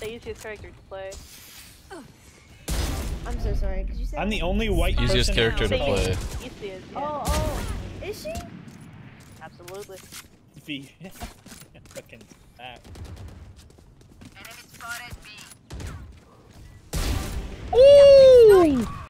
the easiest character to play. I'm so sorry. Could you say? I'm the only white Easiest person character to play. easiest, yeah. Oh, oh. Is she? Absolutely. V. Fucking.